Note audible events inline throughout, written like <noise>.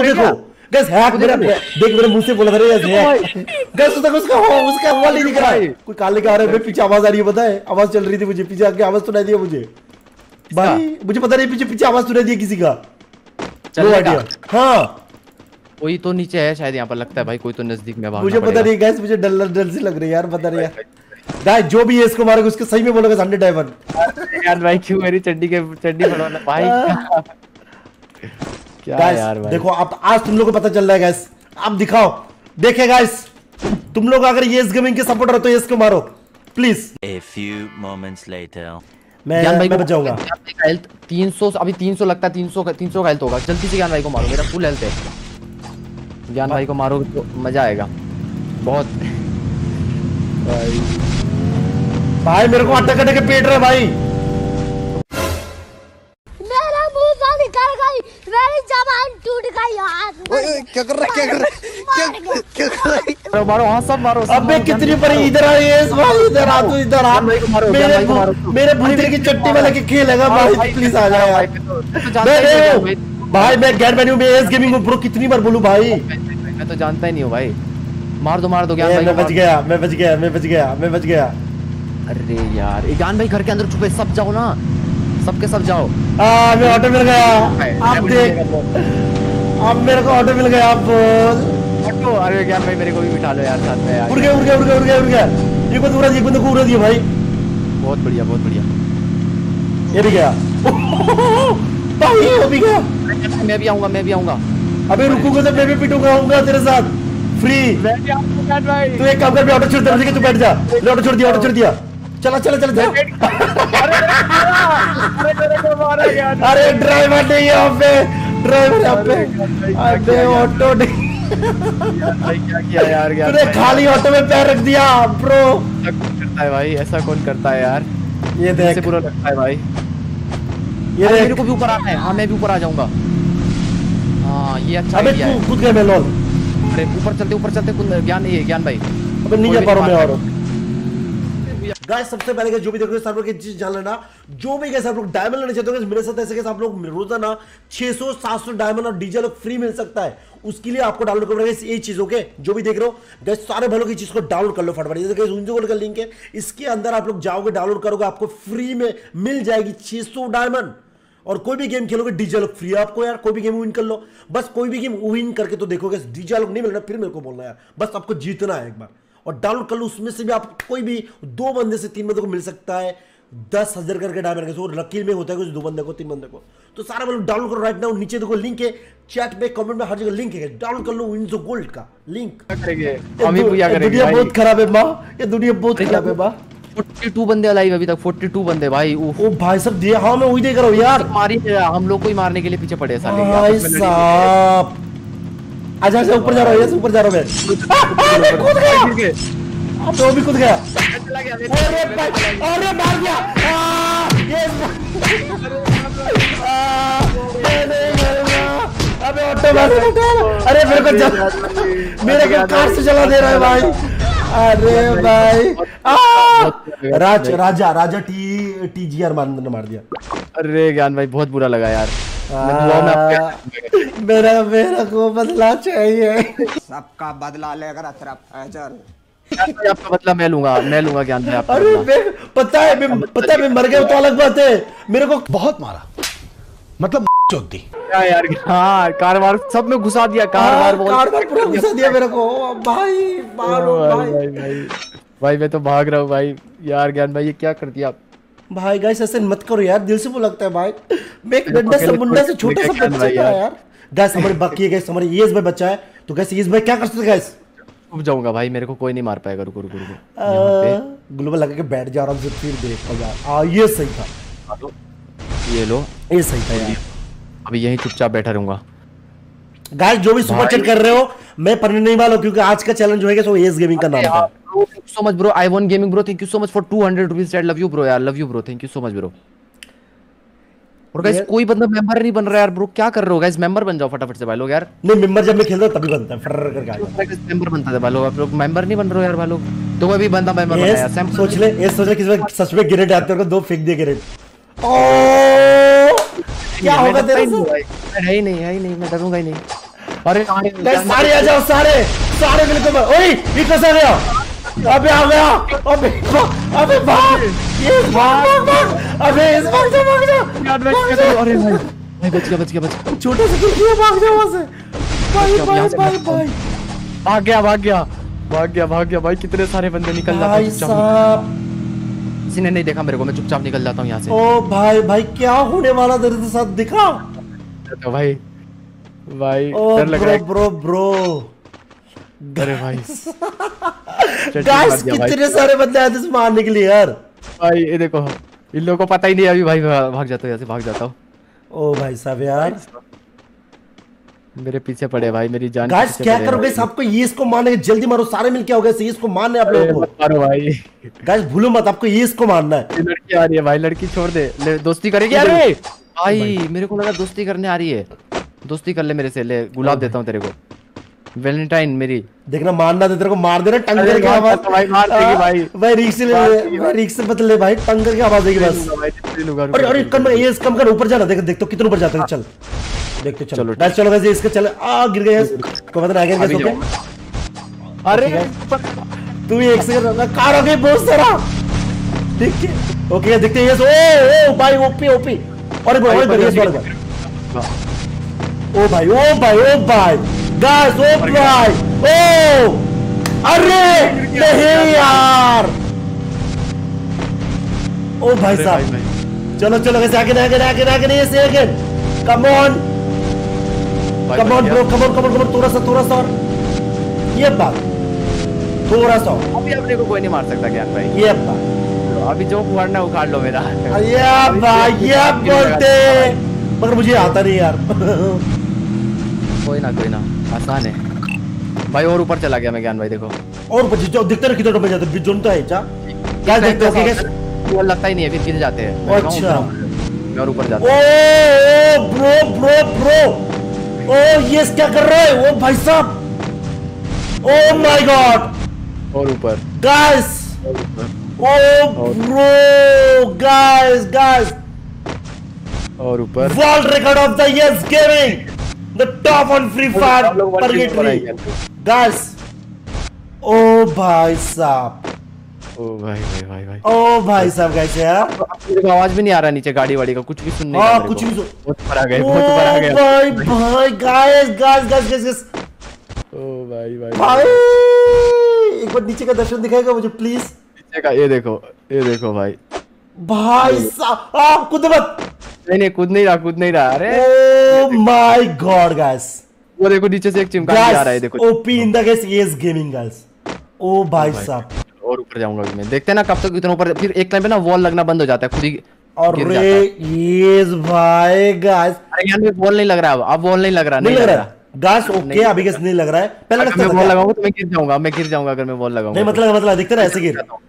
को देखो gas hack मेरा देख। मेरे मुँह से बोला था रे गैस हैक गैस उसका उसका हो उसका नहीं दिख रहा। है कोई काले का आ रहा है पीछे आवाज़ आ रही है पता है? आवाज़ चल रही थी मुझे पीछे आके आवाज़ सुनाई दी मुझे। भाई मुझे पता नहीं पीछे पीछे आवाज़ सुनाई दी किसी का। नो आईडिया हाँ। कोई तो नीचे है शायद यहाँ पर लगता है भाई कोई तो नज़दीक में भागना मुझे पता नहीं गैस मुझे डर डर से लग रही है यार पता नहीं यार। गाइस जो भी है इसको मारोगे उसके सही में बोलोगे हंड्रेड डायमंड यार भाई क्यों मेरी चड्डी के चड्डी पड़वाना? भाई क्या यार भाई। देखो अब आज तुम लोग को पता चल रहा है गाइस अब दिखाओ। देखे गाइस तुम लोग अगर ये गेमिंग के सपोर्टर हो तो इसको मारो। Please A few moments later. मैं ज्ञान भाई मैं को बच जाऊँगा ज्ञान भाई का हेल्थ 300 अभी 300 लगता है 300 का 300 का हेल्थ होगा। जल्दी से ज्ञान भाई को मारो मेरा फुल हेल्थ है। ज्ञान भाई को मारो तो मज़ा आएगा। बहुत। भाई भाई मेरे को अटक अटक के पेट रहा है भाई। मारो मारो हाँ सब मारो अबे कितनी भाई इधर आ ये भाई इधर आ तू इधर आ। मारो, मेरे भाई को चट्टी में लेके खेलेगा भाई प्लीज़ आ जा यार। मैं तो- मैं तो मैं। भाई मैं गैर बैनी हूँ एस गेमिंग ब्रो कितनी बार बोलूँ भाई? मैं तो जानता ही नहीं हूँ भाई। मार दो मार दो ज्ञान भाई मैं बच गया मैं बच गया मैं बच गया मैं बच गया। अरे यार ज्ञान भाई घर के अंदर छुपे सब जाओ ना। सबके सब जाओ। आ मैं ऑटो मिल गया आप देख। अब मेरे को ऑटो मिल गया आप बोल। ऑटो अरे ज्ञान भाई मेरे को भी बिठा लो यार साथ में यार। उड़ गया उड़ गया उड़ गया उड़ गया उड़ गया। एक बंदा उड़ा दिया एक बंदा को उड़ा दिया भाई। बहुत बढ़िया बहुत बढ़िया। ये भी गया। भाई ये भी गया। मैं भी आऊँगा मैं भी आऊँगा। अबे रुकूँगा तो मैं भी पिटूँगा आऊँगा तेरे साथ। फ्री मैं भी आऊँगा भाई। तू एक काम कर मैं ऑटो छोड़ दे तू बैठ जा। ऑटो छोड़ दिया ऑटो छोड़ दिया। चला चला चला जा। अरे ड्राइवर नहीं है यहाँ पे। ड्राइवर यहाँ पे। अबे ऑटो नहीं। क्या किया यार ज्ञान तूने खाली ऑटो में पैर रख दिया ब्रो ऐसा कौन करता है भाई? ऐसा कौन करता है यार? ये देख देख। बुरा लगता है भाई। ये देख। मेरे को भी ऊपर आना है। हाँ मैं भी ऊपर आ जाऊँगा। हाँ ये अच्छा अबे तू कूद गया मैं लॉल अरे ऊपर चलते ऊपर चलते। ज्ञान ये ज्ञान भाई। अबे नहीं जा पा रहा मैं और गाइस सबसे पहले जो भी देख रहे हो की चीज़ जान लेना। जो भी कैसे आप लोग डायमंड लेना चाहते हो मेरे साथ ऐसे कैसे आप लोग रोज़ाना 600 700 डायमंड और डीजल फ्री मिल सकता है। उसके लिए आपको डाउनलोड करना है ये चीज़ ओके जो भी देख रहे हो गैस सारे भलों की चीज़ को डाउनलोड कर लो फटाफट। देखो उनजो का लिंक है, इसके अंदर आप लोग जाओगे डाउनलोड करोगे, आपको फ्री में मिल जाएगी 600 डायमंड और कोई भी गेम खेलोगे डीजल फ्री है आपको यार, कोई भी गेम विन कर लो। बस कोई भी गेम विन करके तो देखोगे डीजल नहीं मिलना, फिर मेरे को बोलना यार। बस आपको जीतना है एक बार। और डाउनलोड कर लो उसमें से भी आप कोई भी दो बंदे से तीन बंदे को मिल सकता है। दस हज़ार करके डायमंड के सो लकीर में होता है कुछ दो बंदे को तीन बंदे को। तो सारा मतलब डाउनलोड करो राइट नाउ नीचे देखो लिंक है चैट पे कमेंट में हर जगह लिंक है। डाउनलोड कर लो विंजो गोल्ड का लिंक दुनिया बहुत खराब है माँ। ये दुनिया बहुत खराब है माँ। 42 बंदे अलाइव अभी तक 42 बंदे भाई ओ भाई सब दिया हाँ मैं वही देख रहा हूँ यार। मारी हम लोग को ही मारने के लिए पीछे पड़े साले। भाई में साहब। अच्छा अच्छा ऊपर जा रहा हूँ यस ऊपर जा रहा हूँ मैं। <laughs> मैं कूद गया। अब वो भी कूद गया। अरे भाई अरे मार गया। अबे ऑटो अरे मेरे को चल मेरे को कार से चला दे रहा है भाई। अरे भाई। Raj Raja Raja T T G R मार मार दिया। अरे ज्ञान भाई बहुत बुरा लगा यार। मेरा मेरा को बदला चाहिए। सबका बदला लेकर तेरा फैजल आपका बदला मैं लूँगा मैं लूँगा ज्ञान भाई आपका अरे मैं पता है मैं पता है मैं मर गया तो अलग बात है। मेरे को बहुत मारा। मतलब चौक दी क्या यार हाँ कार वार सब में घुसा दिया कार वार बहुत- कार बार पूरा घुसा दिया मेरे को। भाई मारो भाई। भाई भाई भाई भाई मैं तो भाग रहा हूँ भाई। यार ज्ञान भाई ये क्या कर दिया भाई गाइस ऐसे मत करो यार दिल से वो लगता है भाई। मैं एक डंडा से मुंडा से छोटा सा बच्चा था यार। गाइस हमारे बाकी है गाइस हमारे येस भाई बच्चा है। तो गाइस येस भाई क्या कर सकते गाइस छुप जाऊँगा भाई मेरे को कोई नहीं मार पाएगा रुको रुको रुको। ग्लोबल लगा के बैठ जा आराम से फिर देख यार। हाँ ये सही था। ये लो। ये सही था यार। अभी यहीं चुपचाप बैठा रहूँगा। गाइस जो भी सुपर चैट कर रहे हो मैं पढ़ने नहीं वाला हूँ, क्योंकि आज का चैलेंज होएगा सो येस गेमिंग का नाम था। So much bro I one gaming bro thank you so much for 200 rupees love you bro यार love you bro thank you so much bro और गाइस कोई बंदा मेंबर नहीं बन रहा यार ब्रो क्या कर रहे हो गाइस मेंबर बन जाओ फटाफट से भाई लोग यार. नहीं मेंबर जब मैं खेलता हूँ तभी बनता है. फर्र करके आ जाता मेंबर बनता था भाई लोग आप लोग मेंबर नहीं बन रहे हो यार भाई लोग तो मैं भी बंदा मेंबर है बनाया yes, सैम सोच ले. ये सोच ले किसी बार सच में गिरेट आते हैं दो फेंक दिए गिरेट ओ क्या होगा तेरे साथ है। ही नहीं है ही नहीं मैं डरूँगा ही नहीं। अरे गाइस सारे आ जाओ सारे। सारे मिलकर ओए ये कैसे गया। अबे आ गया अबे अबे भाग ये भाग भाग भाग अबे इस भाग जा भाग जा भाग जा। अरे भाई भाई बच गया बच गया बच गया। छोटे से खिड़की है भाग जा वहाँ से? भाई भाई भाई भाई। भाग गया भाग गया भाग गया भाग गया। भाई कितने सारे बंदे निकल जाते हैं चुपचाप साहब। किसी ने नहीं देखा मेरे को मैं चुपचाप निकल जाता हूँ यहाँ से। ओ भाई भाई क्या होने वाला तेरे साथ दिखा? तो भाई भाई डर लग ब्रो रहा है। Bro bro. अरे भाई। <laughs> गाइस। कितने सारे बंदे आए थे मारने के लिए यार। भाई ये देखो इन लोगों को पता ही नहीं अभी भाई भाग जाता हूँ यहाँ से भाग जाता हूँ। ओ भाई साहब यार। मेरे पीछे पड़े भाई मेरी जान गाइस क्या करोगे। आपको ये इसको मारने जल्दी मारो सारे मिलके आओगे ये इसको मारने आप लोगों मत मारो भाई। गाइस भूलो मत आपको ये इसको मारना है। लड़की आ रही है भाई लड़की छोड़ दे। ले दोस्ती करेगी अरे भाई मेरे को लगा दोस्ती करने आ रही है। दोस्ती कर ले मेरे से ले गुलाब देता हूँ तेरे को। वैलेंटाइन मेरी। देखना मारना दे तेरे को मार देना टंग करके आवाज़। देता भाई, मार देगी भाई। हाँ, भाई रिक्स ले भाई। रिक्स से मत ले भाई टंग करके आवाज़ देगी बस। अरे अरे कम ये कम कर ऊपर जाना देख देख तो कितने ऊपर जाते हैं चल। देख तो चल। चलो, गाइस चलो वैसे इसका चल। आ गिर गए को पता नहीं आ गया जाऊँ अरे तू एक सेकंड कार आ गई बहुत सारा ठीक है। ओके देखते हैं यस ओ ओ भाई ओपी ओपी। अरे भाई वाला ओ भाई ओ भाई ओ भाई। गाइस ओ भाई ओ अरे नहीं यार। ओ भाई साहब। चलो चलो कैसे आगे आगे आगे आगे ये second come on come on bro come on come on come on थोड़ा सा थोड़ा सा और। ये बात। थोड़ा सा और, अभी अपने को कोई नहीं मार सकता ज्ञान भाई। ये बात। अभी जो उखाड़ना उखाड़ लो मेरा। ये भाई ये बोलते मगर मुझे आता नहीं यार। <laughs> कोई ना कोई ना। आसान है। भाई और ऊपर चला गया मैं ज्ञान भाई देखो। और बच्चे जो दिखते रहे कितना टोपे जाते हैं। जोन तो है चा क्या देखते हो क्या वो लगता ही नहीं है फिर गिर जाते हैं। अच्छा। मैं और ऊपर जाता oh oh bro bro bro. Oh ये क्या कर रहा है? ओ भाई साहब। ओ माय गॉड और ऊपर। Guys oh bro guys guys और ऊपर। World record of the yes gaming the top on free fire purgatory. Guys oh भाई साहब ओ भाई भाई भाई भाई ओ भाई साहब कैसे यार मेरे को आवाज़ भी नहीं आ रहा नीचे गाड़ी वाड़ी का कुछ भी सुनने हाँ, का मेरे कुछ भी सुन- बहुत आ गए बहुत ऊपर आ गए। भाई भाई guys guys guys guys guys oh भाई भाई भाई एक बार नीचे का दर्शन दिखाएगा मुझे प्लीज़ नीचे का ये देखो ये देखो भाई। भाई साहब आप खुद मत। नहीं नहीं कूद नहीं रहा कूद नहीं रहा। अरे ओ माय गॉड गाइस वो देखो नीचे से एक चिमकांडी आ रहा है देखो। OP in the guess yes gaming guys oh भाई साहब। और ऊपर जाऊँगा मैं। देखते हैं ना कब तक इतना ऊपर फिर एक टाइम पे ना वॉल लगना बंद हो जाता है खुद ही और रे जाता है। यस भाई गाइस अरे यार वॉल नहीं लग रहा अब। अब वॉल नहीं लग रहा नहीं लग रहा। गाइस ओके अभी गेस नहीं लग रहा है। पहले मैं वॉल लगाऊँगा तो मैं गिर जाऊँगा मैं गिर जाऊँगा अगर मैं वॉल लगाऊँगा नहीं मतलब मतलब देखते ना ऐसे गिर। तो।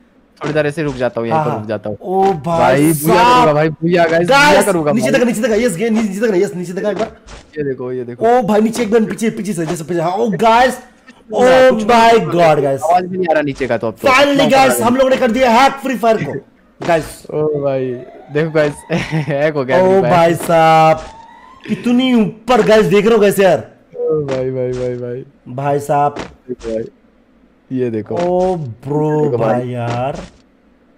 थोड़ी देर ऐसे रुक जाता हूँ यहीं पर हाँ। रुक जाता हूँ। ओ भाई भूया करूँगा भाई भूया गाइस भूया करूँगा नीचे तक नीचे तक यस नीचे तक यस नीचे तक एक बार। ये देखो ये देखो। ओ भाई नीचे एक बार पीछे पीछे से जैसे पीछे हाँ oh guys oh my god guys आवाज़ भी नहीं आ रहा नीचे का तो अब तो। फाइनली गाइस हम लोगों ने कर दिया हैक फ्री फायर को। गाइस ओ भाई देखो गाइस हैक <laughs> हो गया ओ भाई साहब कितनी ऊपर गाइस देख रहे हो कैसे यार। ओ भाई भाई भाई भाई। भाई साहब। ये देखो। ओ ब्रो देखो भाई। यार।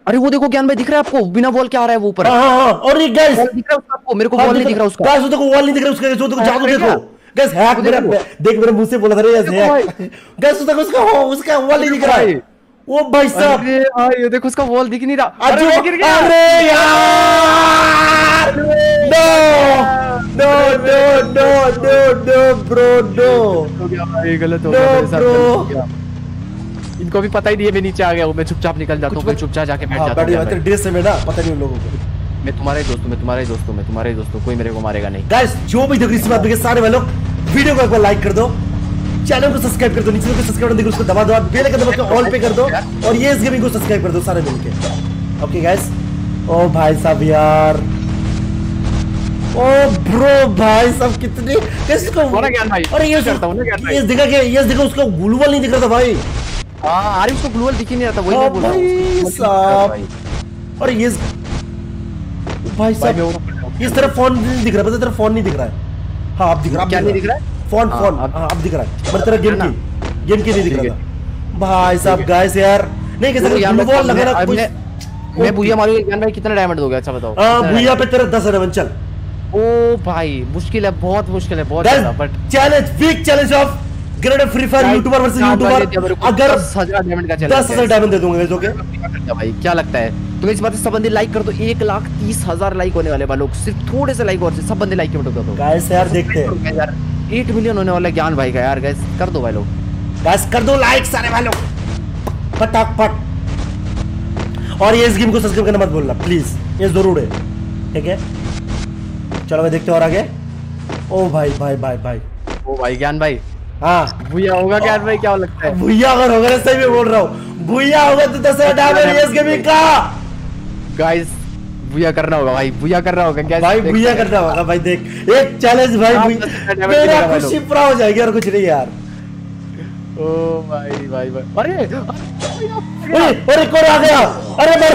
अरे वो देखो ज्ञान भाई दिख रहा है आपको? बिना बॉल क्या आ रहा है वो ऊपर। हाँ हाँ हाँ, और ये गाइस दिख रहा है उसका आपको? मेरे को बॉल नहीं दिख रहा उसका। गाइस देखो वॉल नहीं दिख रहा उसका। जो देखो जादू देखो। गाइस हैक मेरा देख। मेरे मुँह से बोला था रे देखो हैक। गाइस देखो उसका उसका वॉल नहीं दिख रहा है। ओ भाई साहब। अरे भाई ये देखो उसका बॉल दिख नहीं रहा। अरे गिर गया। अरे यार! No no no no no no bro no हो गया भाई गलत हो गया मेरे इनको भी पता ही नहीं है मैं नीचे आ गया हूँ मैं चुपचाप निकल जाता हूँ चुपचाप जाके बैठ हाँ जाता हूँ। ड्रेस में। ना पता नहीं उन लोगों को। मैं तुम्हारा ही दोस्त हूँ मैं तुम्हारा ही दोस्त हूँ मैं तुम्हारा ही दोस्त हूँ कोई मेरे को मारेगा नहीं। गाइस जो भी देखो इस बात के सारे वालों वीडियो को एक बार लाइक कर दो चैनल को सब्सक्राइब कर दो नीचे को सब्सक्राइब देखो उसको दबा दो और बेल आइकन दबा के ऑल पे कर दो और ये इस गेमिंग को सब्सक्राइब कर दो सारे मिलके ओके गाइस ओ भाई साहब यार। ओ ब्रो भाई साहब कितने कैसे को बोला ज्ञान भाई, अरे ये करता हूँ देखा क्या ये देखो उसका ग्लूवल नहीं दिख रहा था भाई। हाँ अरे उसको ग्लूवल दिख ही नहीं रहा था वही हाँ मैं बोल रहा हूँ। रहा साहब। और ये भाई साहब इस तरफ़ फ़ोन नहीं दिख रहा है तरफ़ फ़ोन नहीं दिख रहा है। हाँ अब दिख रहा है क्या नहीं दिख रहा है? फ़ोन हाँ, फ़ोन हाँ, अब दिख रहा है। मतलब तेरा गेम की गेम की नहीं दिख रहा था। भाई साहब गाइस यार नहीं कैसे यार, ब्लू लगा मैं- कुछ मैं- भूया मारूँगा ज्ञान भाई कितना डायमंड दोगे अच्छा बताओ। हाँ, भूया पे तेरा दस है चल। ओ भाई मुश्किल है बहुत मुश्किल है बहुत ज़्यादा but challenge week challenge of great free fire YouTuber versus YouTuber अगर दस हज़ार डायमंड का दस हज़ार डायमंड दे दूँगा ओके भाई? क्या लगता है? तुम्हें इस बात से सब बंदे लाइक कर दो। एक लाख तीस हज़ार लाइक होने वाले लोग। सिर्फ़ थोड़े से लाइक और से सब बंदे लाइक के बटन दो। गाइस यार देखते हैं। यार। एट मिलियन होने वाला ज्ञान भाई का यार गैस कर दो भाई लोग। गाइस कर दो लाइक सारे भाई लोग। फटाफट। और ये इस गेम को सब्सक्राइब करना मत भूलना प्लीज़ ये ज़रूर है। ठीक है? चलो भाई देखते हैं और आगे। ओ भाई भाई भाई भाई। ओ भाई ज्ञान भाई। हाँ। भूया होगा ज्ञान भाई क्या लगता है? भूया अगर होगा ना सही में बोल रहा हूँ। भूया होगा तो दस हज़ार डैमेज का। गाइस भूया करना होगा भाई भूया करना होगा क्या भाई भूया करना होगा भाई देख। एक चैलेंज भाई मेरा खुशी पूरा हो जाएगी और कुछ नहीं यार। ओ भाई भाई भाई। अरे अरे अरे कौन आ गया? अरे मर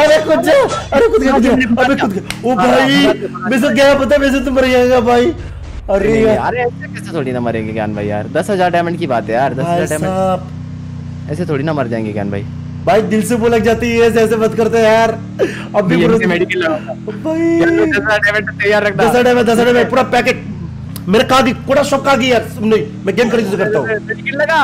अरे कुछ अरे कुछ अबे कुछ ओ भाई मैं तो गया पता मैं तो मर जाएगा भाई। अरे यार। ऐसे कैसे थोड़ी ना मरेंगे ज्ञान भाई यार? दस हज़ार डायमंड की बात है यार दस हज़ार डायमंड ऐसे थोड़ी ना मर जाएँगे ज्ञान भाई। भाई दिल से बोलक जाती है ऐसे ऐसे मत करते यार। अब भी मेडिकल भाई। दस हज़ार डायमंड तैयार रखना दस हज़ार डायमंड दस हज़ार डायमंड पूरा पैकेट मेरे कहा की पूरा शॉप कहा की नहीं मैं गेम खरीद करता हूँ। लगा।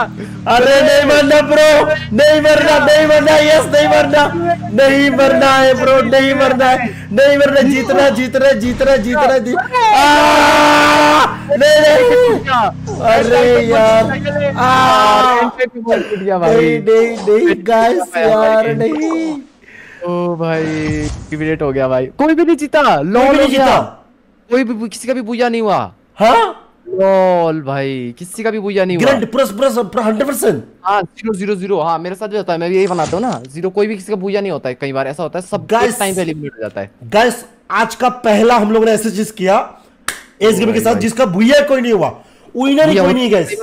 अरे नहीं मरना ब्रो नहीं मरना नहीं मरना यस नहीं मरना। नहीं मरना है ब्रो नहीं मरना है। नहीं मरना जीतना जीतना जीतना जीतना जी आ! नहीं नहीं। अरे यार। नहीं भाई नहीं नहीं गाइस यार नहीं। ओ भाई हो गया भाई। कोई भी नहीं जीता। लॉल भी नहीं जीता। कोई भी किसी का भी पूजा नहीं हुआ। हाँ? लॉल भाई किसी का भी बुझा नहीं हुआ। ग्रैंड पूरा पूरा पूरा हंड्रेड परसेंट हाँ ज़ीरो ज़ीरो ज़ीरो हाँ मेरे साथ भी होता है मैं भी यही बनाता हूँ ना। ज़ीरो कोई भी किसी का बुझा नहीं होता है कई बार ऐसा होता है सब गाइस टाइम पे एलिमिनेट हो जाता है। गाइस आज का पहला हम लोग ने ऐसे चीज़ किया एस गेम के साथ जिसका भूया कोई नहीं हुआ। विनर ही कोई नहीं गाइस